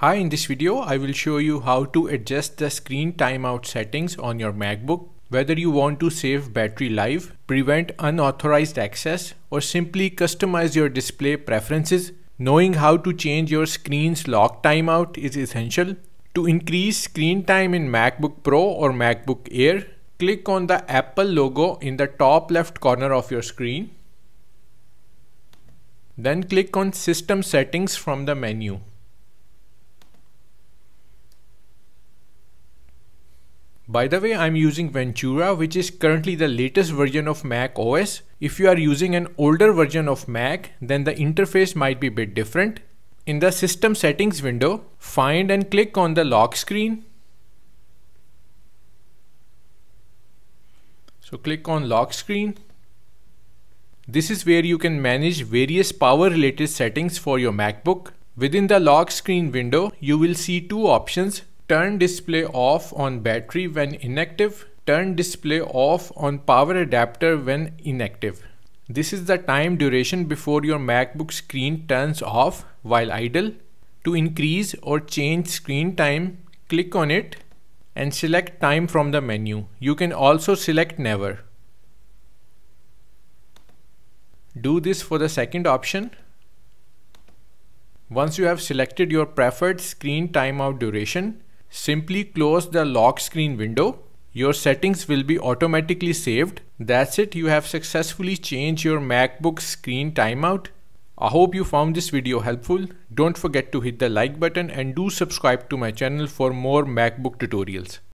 Hi, in this video I will show you how to adjust the screen timeout settings on your MacBook whether you want to save battery life, prevent unauthorized access or simply customize your display preferences. Knowing how to change your screen's lock timeout is essential. To increase screen time in MacBook Pro or MacBook Air, click on the Apple logo in the top left corner of your screen. Then click on System Settings from the menu. By the way, I'm using Ventura, which is currently the latest version of Mac OS. If you are using an older version of Mac, then the interface might be a bit different. In the System Settings window, find and click on the lock screen. So click on lock screen. This is where you can manage various power related settings for your MacBook. Within the lock screen window, you will see two options. Turn display off on battery when inactive. Turn display off on power adapter when inactive. This is the time duration before your MacBook screen turns off while idle. To increase or change screen time, click on it and select time from the menu. You can also select never. Do this for the second option. Once you have selected your preferred screen timeout duration, simply close the lock screen window. Your settings will be automatically saved. That's it, you have successfully changed your MacBook screen timeout. I hope you found this video helpful. Don't forget to hit the like button and do subscribe to my channel for more MacBook tutorials.